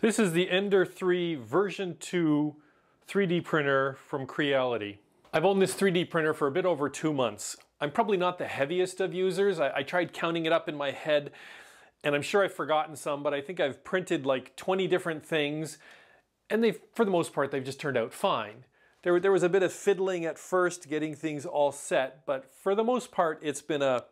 This is the Ender 3 version 2 3D printer from Creality. I've owned this 3D printer for a bit over two months. I'm probably not the heaviest of users. I, I, tried counting it up in my head and I'm sure I've forgotten some, but I think I've printed like 20 different things and they've, for the most part, they've just turned out fine. There, there was a bit of fiddling at first, getting things all set, but for the most part, it's been a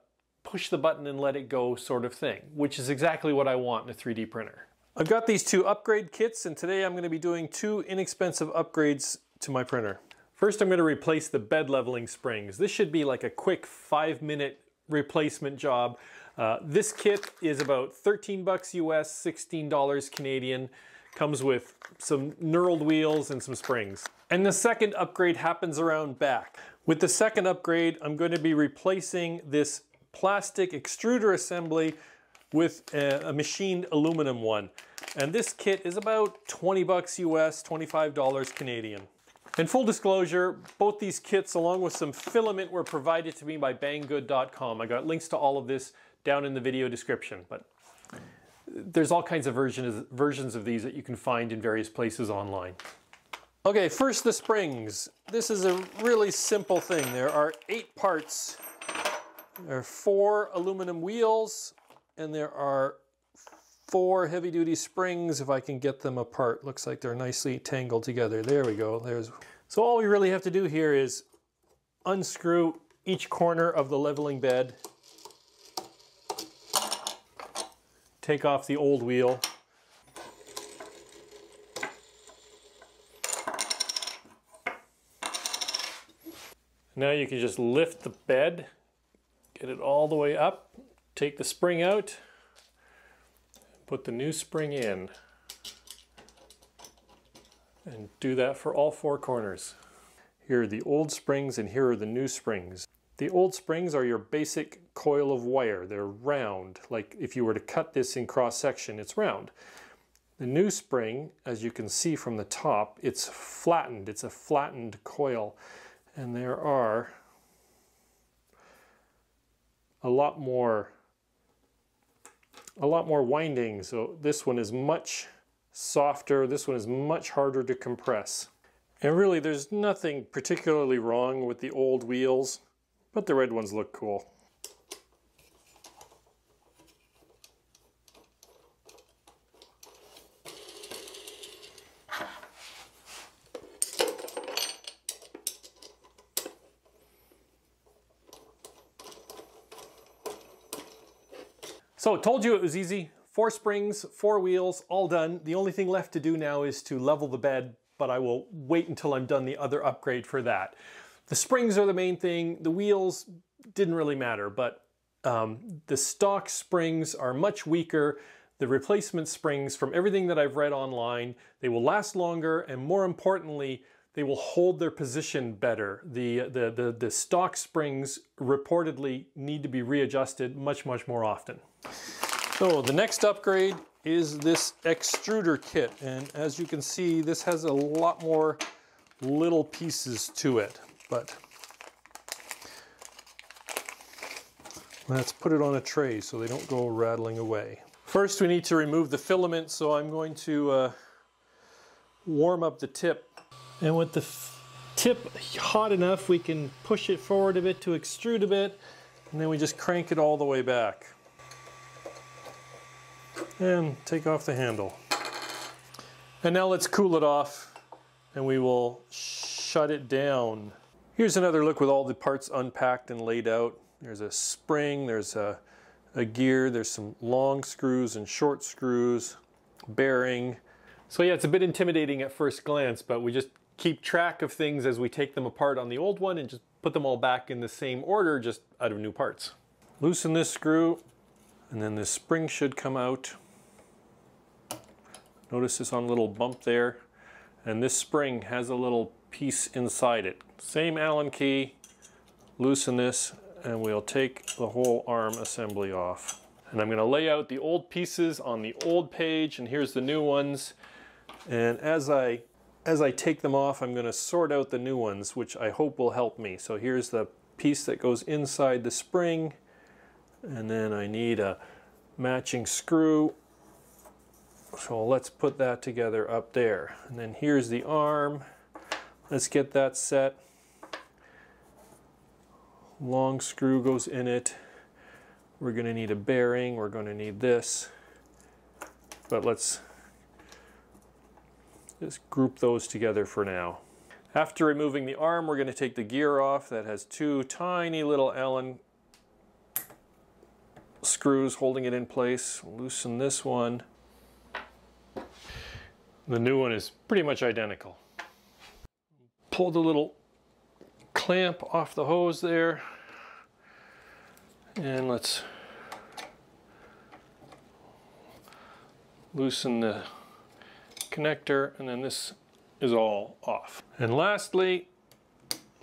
push the button and let it go sort of thing, which is exactly what I want in a 3D printer. I've got these two upgrade kits, and today I'm going to be doing two inexpensive upgrades to my printer. First, I'm going to replace the bed leveling springs. This should be like a quick five minute replacement job. Uh, this kit is about 13 bucks US, $16 Canadian. Comes with some knurled wheels and some springs. And the second upgrade happens around back. With the second upgrade, I'm going to be replacing this plastic extruder assembly with a, a machined aluminum one. And this kit is about 20 bucks US, $25 Canadian. In full disclosure, both these kits along with some filament were provided to me by banggood.com. I got links to all of this down in the video description, but there's all kinds of versions, versions of these that you can find in various places online. Okay, first the springs. This is a really simple thing. There are eight parts. There are four aluminum wheels and there are four heavy duty springs if I can get them apart. Looks like they're nicely tangled together. There we go. There's So all we really have to do here is unscrew each corner of the leveling bed. Take off the old wheel. Now you can just lift the bed, get it all the way up, take the spring out, put the new spring in and do that for all four corners. Here are the old springs and here are the new springs. The old springs are your basic coil of wire. They're round, like if you were to cut this in cross section, it's round. The new spring, as you can see from the top, it's flattened. It's a flattened coil. And there are a lot more a lot more winding. So this one is much softer. This one is much harder to compress. And really there's nothing particularly wrong with the old wheels, but the red ones look cool. So told you it was easy. Four springs, four wheels, all done. The only thing left to do now is to level the bed, but I will wait until I'm done the other upgrade for that. The springs are the main thing. The wheels didn't really matter, but um, the stock springs are much weaker. The replacement springs, from everything that I've read online, they will last longer and more importantly, they will hold their position better. The, the, the, the stock springs reportedly need to be readjusted much, much more often. So the next upgrade is this extruder kit. And as you can see, this has a lot more little pieces to it, but let's put it on a tray so they don't go rattling away. First, we need to remove the filament, so I'm going to uh, warm up the tip. And with the tip hot enough, we can push it forward a bit to extrude a bit, and then we just crank it all the way back and take off the handle. And now let's cool it off and we will shut it down. Here's another look with all the parts unpacked and laid out. There's a spring, there's a, a gear, there's some long screws and short screws, bearing. So yeah, it's a bit intimidating at first glance, but we just keep track of things as we take them apart on the old one and just put them all back in the same order, just out of new parts. Loosen this screw, and then this spring should come out. Notice this on a little bump there. And this spring has a little piece inside it. Same Allen key, loosen this, and we'll take the whole arm assembly off. And I'm gonna lay out the old pieces on the old page, and here's the new ones. And as I, as I take them off, I'm gonna sort out the new ones, which I hope will help me. So here's the piece that goes inside the spring, and then I need a matching screw So let's put that together up there. And then here's the arm. Let's get that set. Long screw goes in it. We're going to need a bearing. We're going to need this. But let's just group those together for now. After removing the arm, we're going to take the gear off. That has two tiny little Allen screws holding it in place. Loosen this one. The new one is pretty much identical. Pull the little clamp off the hose there. And let's loosen the connector and then this is all off. And lastly,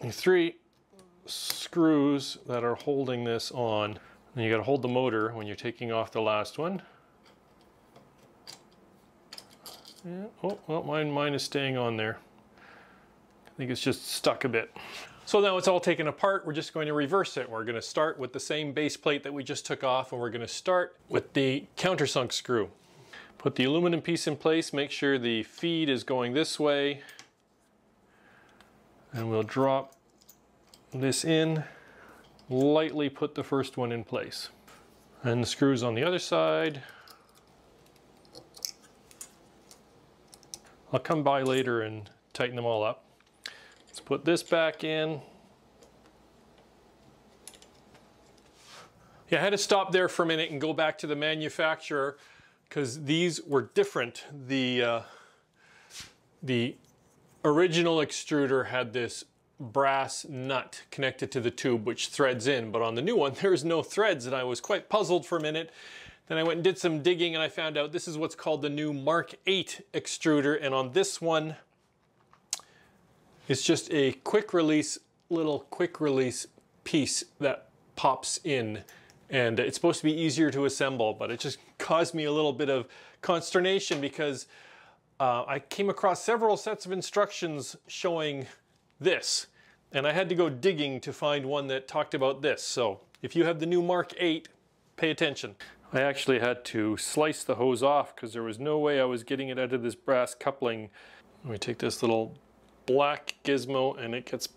the three screws that are holding this on. And you got to hold the motor when you're taking off the last one. Yeah. Oh, well, mine, mine is staying on there. I think it's just stuck a bit. So now it's all taken apart, we're just going to reverse it. We're going to start with the same base plate that we just took off and we're going to start with the countersunk screw. Put the aluminum piece in place, make sure the feed is going this way and we'll drop this in, lightly put the first one in place. And the screws on the other side. I'll come by later and tighten them all up. Let's put this back in. Yeah, I had to stop there for a minute and go back to the manufacturer because these were different. The, uh, the original extruder had this brass nut connected to the tube which threads in, but on the new one there's no threads and I was quite puzzled for a minute. Then I went and did some digging and I found out this is what's called the new Mark 8 extruder and on this one it's just a quick release, little quick release piece that pops in and it's supposed to be easier to assemble but it just caused me a little bit of consternation because uh, I came across several sets of instructions showing this, and I had to go digging to find one that talked about this. So if you have the new Mark 8, pay attention. I actually had to slice the hose off because there was no way I was getting it out of this brass coupling. Let me take this little black gizmo and it gets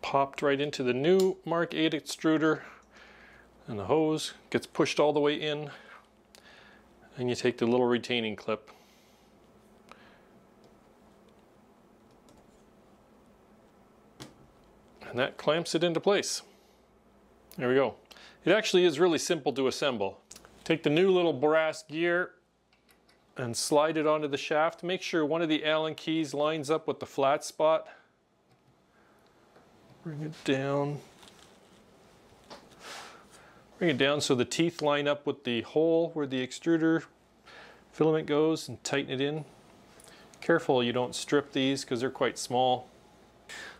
popped right into the new Mark 8 extruder and the hose gets pushed all the way in and you take the little retaining clip and that clamps it into place. There we go. It actually is really simple to assemble. Take the new little brass gear and slide it onto the shaft. Make sure one of the Allen keys lines up with the flat spot. Bring it down. Bring it down so the teeth line up with the hole where the extruder filament goes and tighten it in. Careful you don't strip these because they're quite small.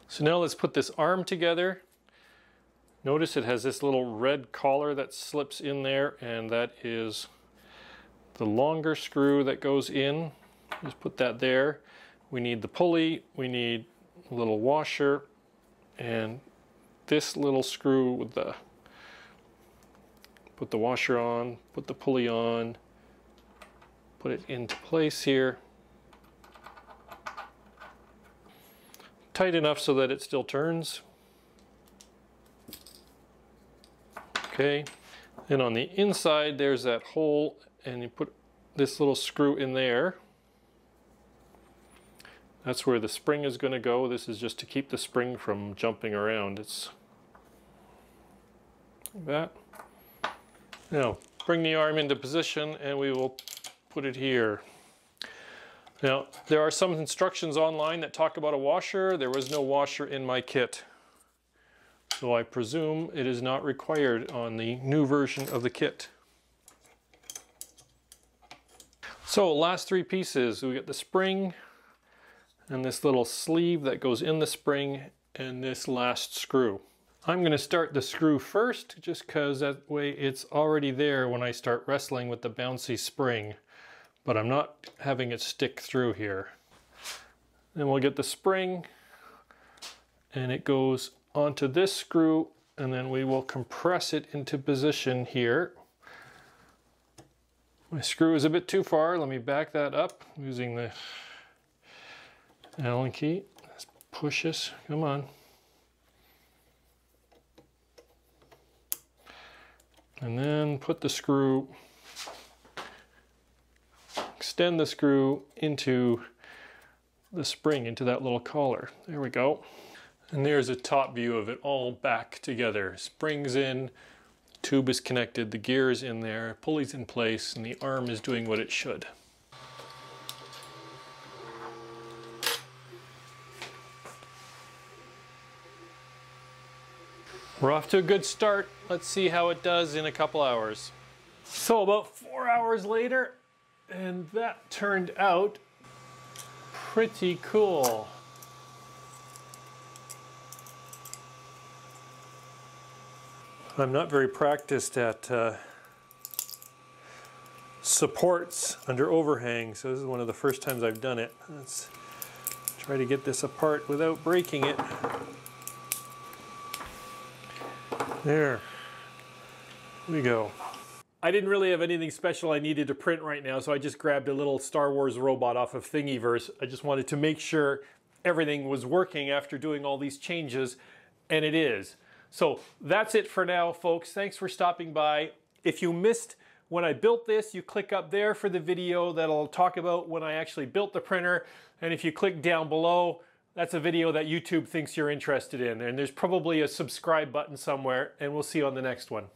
So now let's put this arm together. Notice it has this little red collar that slips in there and that is the longer screw that goes in. Just put that there. We need the pulley, we need a little washer and this little screw with the put the washer on, put the pulley on, put it into place here. tight enough so that it still turns. Okay, and on the inside there's that hole and you put this little screw in there. That's where the spring is going to go. This is just to keep the spring from jumping around. It's like that. Now, bring the arm into position and we will put it here. Now, there are some instructions online that talk about a washer. There was no washer in my kit. So I presume it is not required on the new version of the kit. So last three pieces, we get the spring and this little sleeve that goes in the spring and this last screw. I'm going to start the screw first just because that way it's already there when I start wrestling with the bouncy spring but I'm not having it stick through here. Then we'll get the spring and it goes onto this screw and then we will compress it into position here. My screw is a bit too far. Let me back that up using the Allen key. Let's push this. Come on. And then put the screw, extend the screw into the spring, into that little collar. There we go. And there's a top view of it all back together. Springs in, tube is connected, the gear is in there, pulley's in place, and the arm is doing what it should. We're off to a good start. Let's see how it does in a couple hours. So about four hours later, and that turned out pretty cool. I'm not very practiced at uh, supports under overhang, so this is one of the first times I've done it. Let's try to get this apart without breaking it. There we go. I didn't really have anything special I needed to print right now, so I just grabbed a little Star Wars robot off of Thingiverse. I just wanted to make sure everything was working after doing all these changes, and it is. So that's it for now, folks. Thanks for stopping by. If you missed when I built this, you click up there for the video that I'll talk about when I actually built the printer. And if you click down below, that's a video that YouTube thinks you're interested in. And there's probably a subscribe button somewhere, and we'll see you on the next one.